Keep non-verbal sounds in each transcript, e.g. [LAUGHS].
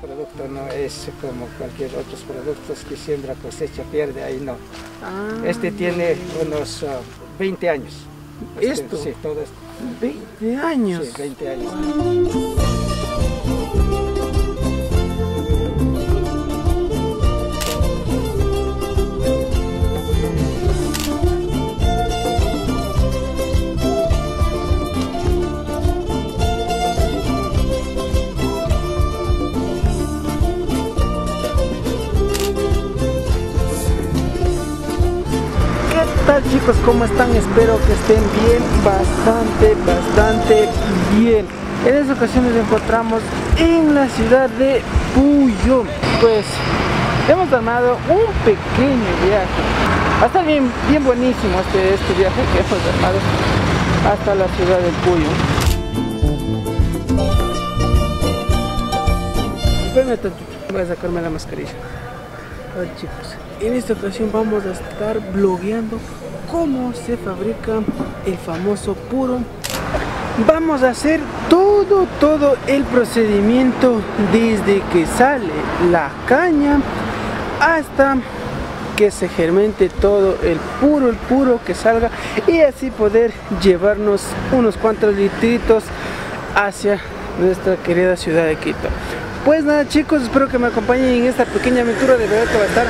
producto no es como cualquier otros productos que siembra, cosecha, pierde, ahí no. Ah, Este tiene unos ah, 20 años. Este, ¿Esto? Sí, todo esto. 20 años. Sí, 20 años. Chicos? ¿Cómo están? Espero que estén bien, bastante, bastante bien. En esta ocasión nos encontramos en la ciudad de Puyo. Pues hemos armado un pequeño viaje. Va a estar bien, bien buenísimo este, este viaje que hemos armado hasta la ciudad de Puyo. Voy a sacarme la mascarilla. Chicos, en esta ocasión vamos a estar blogueando cómo se fabrica el famoso puro. Vamos a hacer todo, todo el procedimiento desde que sale la caña hasta que se germente todo el puro, el puro que salga y así poder llevarnos unos cuantos litritos hacia nuestra querida ciudad de Quito. Pues nada chicos, espero que me acompañen en esta pequeña aventura, de verdad que va a estar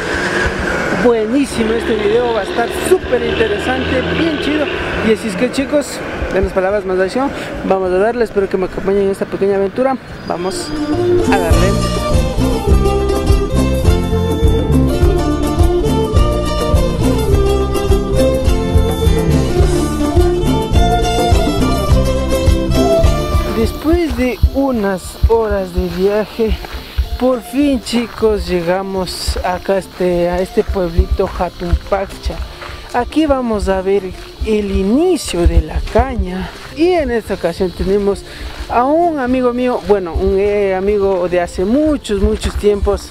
buenísimo este video, va a estar súper interesante, bien chido. Y así es que chicos, las palabras más de acción, vamos a darle, espero que me acompañen en esta pequeña aventura, vamos a darle. Después de unas horas de viaje, por fin chicos llegamos acá a este, este pueblito Jatumpaccha. Aquí vamos a ver el inicio de la caña y en esta ocasión tenemos a un amigo mío, bueno, un eh, amigo de hace muchos, muchos tiempos.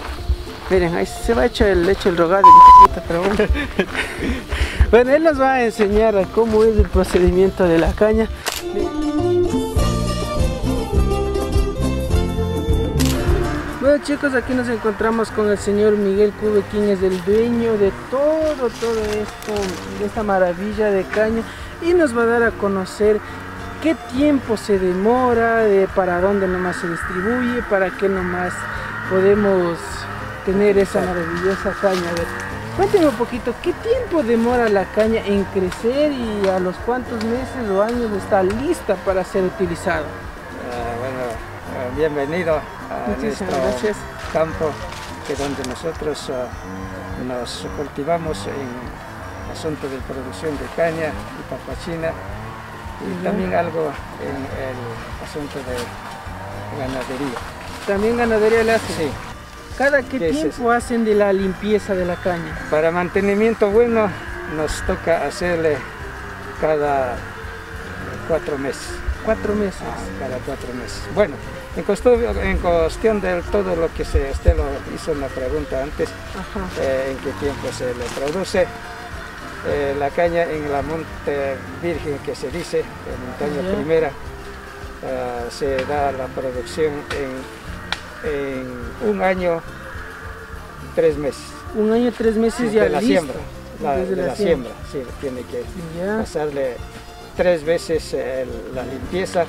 Miren, ahí se va a echar el, echa el rogado, pero bueno. [LAUGHS] bueno, él nos va a enseñar cómo es el procedimiento de la caña. Chicos, aquí nos encontramos con el señor Miguel Cube, quien es el dueño de todo, todo esto, de esta maravilla de caña y nos va a dar a conocer qué tiempo se demora, de para dónde nomás se distribuye, para qué nomás podemos tener esa maravillosa caña. Cuénteme un poquito, ¿qué tiempo demora la caña en crecer y a los cuántos meses o años está lista para ser utilizada? Ah, bueno, ah, bienvenido a Muchísimas nuestro gracias. campo, que donde nosotros ah, nos cultivamos en asunto de producción de caña y papachina y también algo en el asunto de ganadería. También ganadería le hace. Sí, ¿Cada qué ¿Qué es tiempo hacen de la limpieza de la caña? para mantenimiento bueno nos toca hacerle cada cuatro meses. Cuatro meses. Ah, cada cuatro meses. Bueno, en, costo- en cuestión de todo lo que se, usted lo hizo una pregunta antes, eh, en qué tiempo se le produce. Eh, la caña en la monte virgen que se dice, en montaña primera, ah, se da la producción en, en un año, tres meses. Un año, tres meses ya de la listo. siembra. La, Desde de la la siembra, sí, tiene que Ya. pasarle tres veces el- la limpieza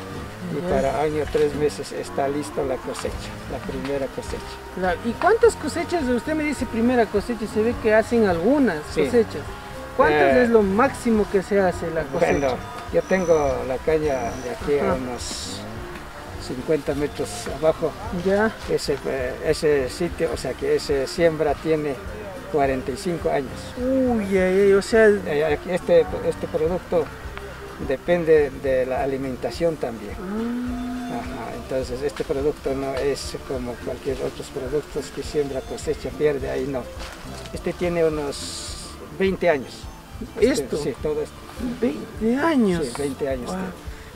y para año tres meses está lista la cosecha, la primera cosecha. Claro. ¿Y cuántas cosechas? Usted me dice primera cosecha, se ve que hacen algunas Sí. cosechas. ¿Cuántas Eh, es lo máximo que se hace la cosecha? Bueno, yo tengo la caña de aquí Ajá. a unos 50 metros abajo. Ya. Ese, eh, ese sitio, o sea que ese siembra tiene 45 años. Uy, ay, ay, o sea, Eh, Este, este producto depende de la alimentación también. Ajá, entonces este producto no es como cualquier otros productos que siembra, cosecha, pierde, ahí no. Este tiene unos 20 años. Este, ¿Esto? Sí, todo esto. 20 años. Sí, 20 años. Wow.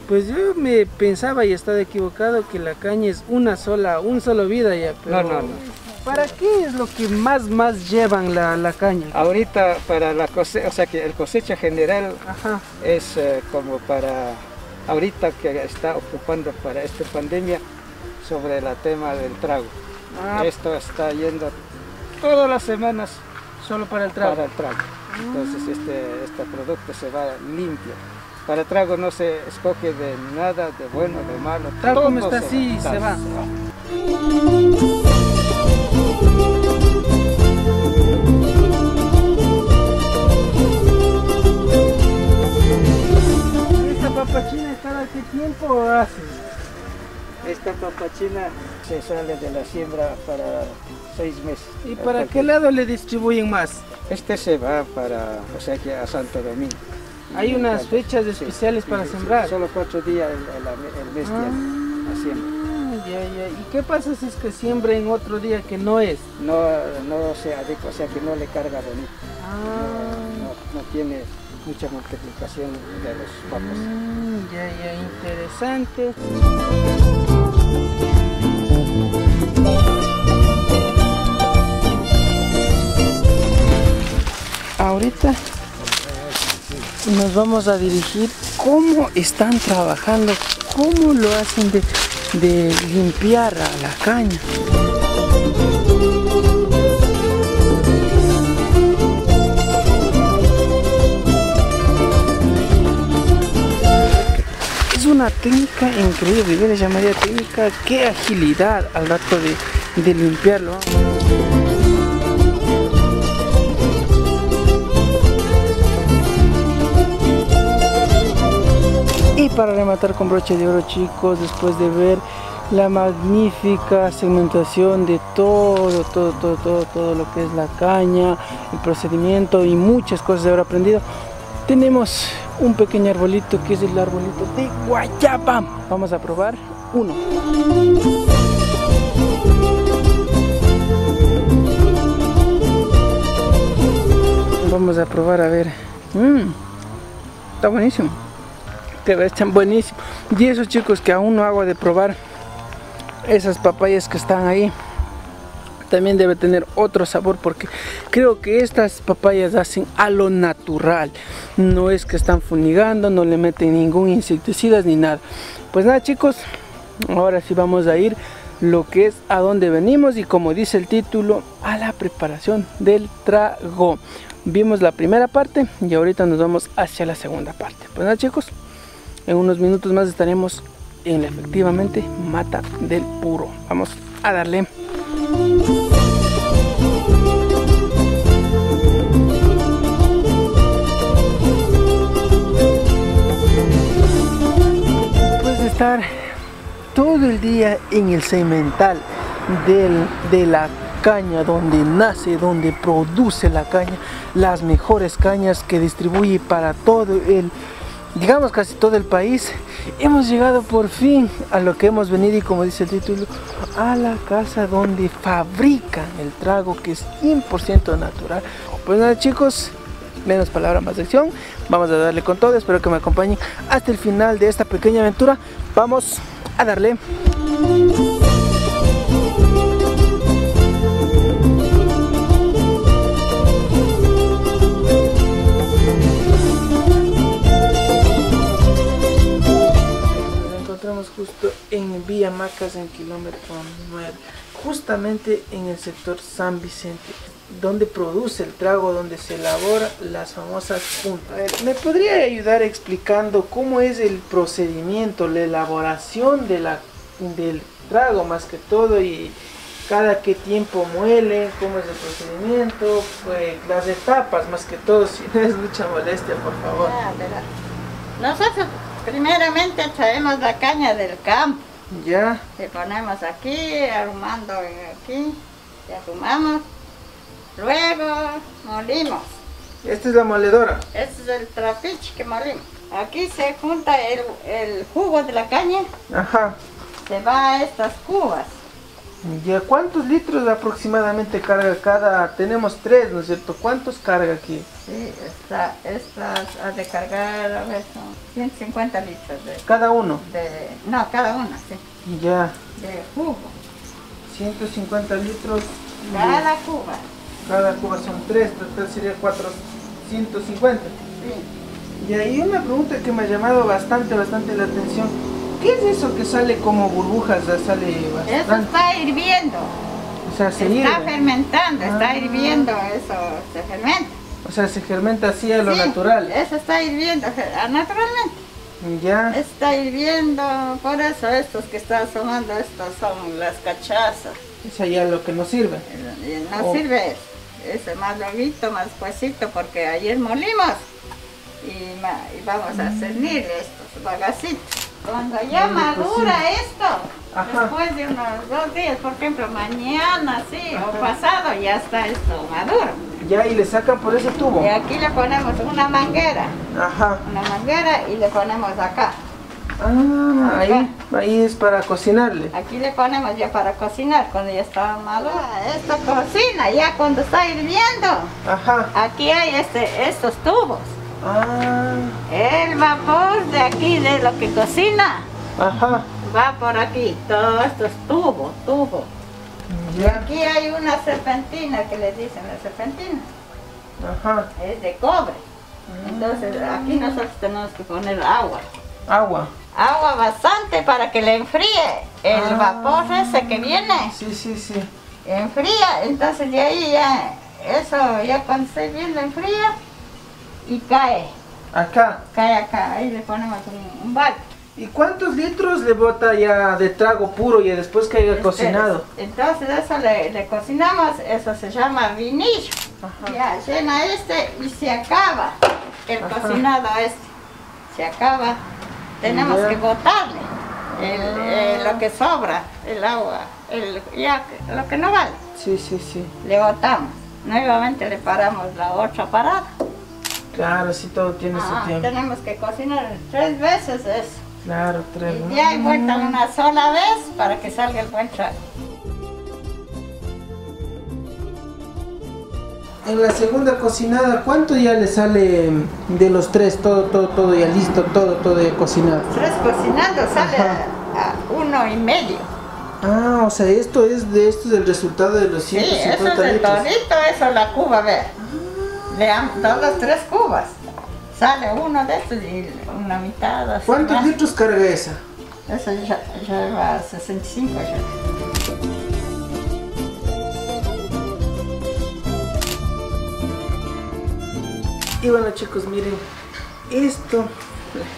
Pues yo me pensaba y estaba equivocado que la caña es una sola, un solo vida ya. Pero No, no, no. ¿Para qué es lo que más más llevan la, la caña? Ahorita para la cosecha, o sea que el cosecha general Ajá. es eh, como para ahorita que está ocupando para esta pandemia sobre el tema del trago. Ah. Esto está yendo todas las semanas solo para el trago. Para el trago. Entonces este, este producto se va limpio. Para trago no se escoge de nada, de bueno, de malo. Trago como está así, se va. ¿Esta papachina cada qué tiempo hace? Esta papachina se sale de la siembra para seis meses. ¿Y para qué lado le distribuyen más? Este se va para, o sea que a Santo Domingo. ¿Hay unas fechas especiales para sembrar? Solo cuatro días el, mes ah, siembra. ¿Y qué pasa si es que siembra en otro día que no es? No, no se adecua, o sea que no le carga bonito. Ah. No, tiene mucha multiplicación de los papas. Mm, ya, ya, interesante. ahorita nos vamos a dirigir cómo están trabajando, cómo lo hacen de, de limpiar a la caña. Es una técnica increíble, yo le llamaría técnica, qué agilidad al rato de, de limpiarlo. Para rematar con broche de oro chicos, después de ver la magnífica segmentación de todo, todo, todo, todo, todo lo que es la caña, el procedimiento y muchas cosas de haber aprendido, tenemos un pequeño arbolito que es el arbolito de guayaba. Vamos a probar uno. Vamos a probar a ver. Mm, está buenísimo que están buenísimos. Y esos chicos que aún no hago de probar esas papayas que están ahí, también debe tener otro sabor porque creo que estas papayas hacen a lo natural. No es que están funigando, no le meten ningún insecticida ni nada. Pues nada chicos, ahora sí vamos a ir lo que es a donde venimos y como dice el título, a la preparación del trago. Vimos la primera parte y ahorita nos vamos hacia la segunda parte. Pues nada chicos, en unos minutos más estaremos en efectivamente mata del puro. Vamos a darle. Después de estar todo el día en el cemental del, de la caña, donde nace, donde produce la caña, las mejores cañas que distribuye para todo el digamos casi todo el país, hemos llegado por fin a lo que hemos venido y como dice el título, a la casa donde fabrican el trago que es 100% natural. Pues nada chicos, menos palabras más acción, vamos a darle con todo, espero que me acompañen hasta el final de esta pequeña aventura, vamos a darle. Justo en Villa Macas en kilómetro 9, justamente en el sector San Vicente, donde produce el trago, donde se elabora las famosas puntas. ¿Me podría ayudar explicando cómo es el procedimiento, la elaboración de la, del trago más que todo y cada qué tiempo muele, cómo es el procedimiento, pues, las etapas más que todo, si no es mucha molestia, por favor. Ah, Nosotros Primeramente traemos la caña del campo. Ya. Le ponemos aquí, armando aquí, y arrumamos. Luego molimos. Esta es la moledora. Este es el trapiche que molimos. Aquí se junta el, el jugo de la caña. Ajá. Se va a estas cubas. ¿Ya cuántos litros aproximadamente carga cada? Tenemos tres, ¿no es cierto? ¿Cuántos carga aquí? Sí, esta, estas ha de cargar, a ver, son 150 litros. De, ¿Cada uno? De, no, cada una, sí. Ya. De jugo. 150 litros. Cada cuba. Cada cuba son tres, total sería 450. Sí. Y ahí una pregunta que me ha llamado bastante, bastante la atención. ¿Qué es eso que sale como burbujas? Sale Eso está hirviendo. O sea, se Está hierve. fermentando, está Ah. hirviendo, eso se fermenta. O sea, se fermenta así a lo Sí, natural. Eso está hirviendo, naturalmente. Ya. Está hirviendo, por eso estos que están sonando, estos son las cachazas. Es allá lo que nos sirve. No Oh. sirve ese más lobito, más cuesito, porque ayer molimos y, vamos a cernir estos bagacitos. Cuando ya Muy madura esto, Ajá. después de unos dos días, por ejemplo, mañana, sí, o pasado, ya está esto maduro. Ya, y le sacan por ese tubo. Y aquí le ponemos una manguera, Ajá. una manguera y le ponemos acá. Ah, ahí, ahí es para cocinarle. Aquí le ponemos ya para cocinar cuando ya está maduro. Esto cocina ya cuando está hirviendo. Ajá. Aquí hay este, estos tubos. Ah, El vapor de aquí, de lo que cocina, ajá. va por aquí. Todos estos tubos, tubos. Ya. Aquí hay una serpentina que le dicen la serpentina. Ajá. Es de cobre. Entonces aquí nosotros tenemos que poner agua. Agua. Agua bastante para que le enfríe el Ah. vapor ese que viene. Sí, sí, sí. enfría, entonces de ahí ya, eso ya cuando esté bien enfría y cae, Acá. cae acá, ahí le ponemos un, un balde. ¿Y cuántos litros le bota ya de trago puro y después que haya Este, cocinado? Entonces eso le, le cocinamos, eso se llama vinillo. Ajá. Ya llena este y se acaba el Ajá. cocinado este, se acaba, tenemos Ya. que botarle el, eh, lo que sobra, el agua, el, ya, lo que no vale. Sí, sí, sí. le botamos. Nuevamente le paramos la otra parada. Claro, sí, todo tiene Ah, su tiempo. tenemos que cocinar tres veces eso. Claro, tres. Y ya hay vuelta una sola vez para que salga el buen trago. En la segunda cocinada, ¿cuánto ya le sale de los tres? Todo, todo, todo ya listo, todo, todo ya cocinado. Tres cocinando sale Ajá. a, a uno y medio. Ah, o sea, esto es de esto es el resultado de los Sí, eso 150 es de litros. todito, eso la cuba, ve. Le damos todas tres cubas. Sale uno de estos y una mitad. así ¿Cuántos más. litros carga esa? Eso ya, ya va a 65 ya. Y bueno chicos, miren, esto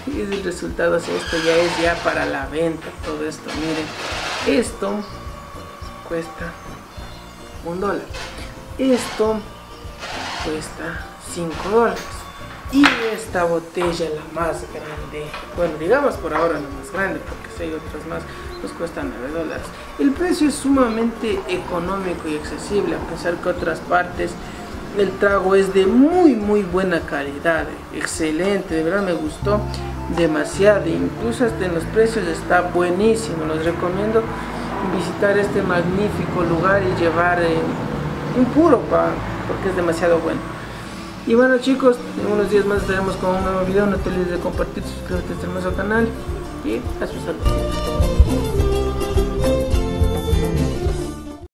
es el resultado, esto ya es ya para la venta, todo esto, miren, esto cuesta un dólar, esto cuesta 5 dólares y esta botella la más grande, bueno digamos por ahora la más grande porque si hay otras más, pues cuesta 9 dólares. El precio es sumamente económico y accesible a pesar que otras partes el trago es de muy muy buena calidad, excelente, de verdad me gustó demasiado, incluso hasta en los precios está buenísimo, los recomiendo visitar este magnífico lugar y llevar eh, un puro pa, porque es demasiado bueno. Y bueno chicos, en unos días más estaremos con un nuevo video, no te olvides de compartir, suscríbete a este canal y a su salud.